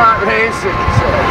not racing. So.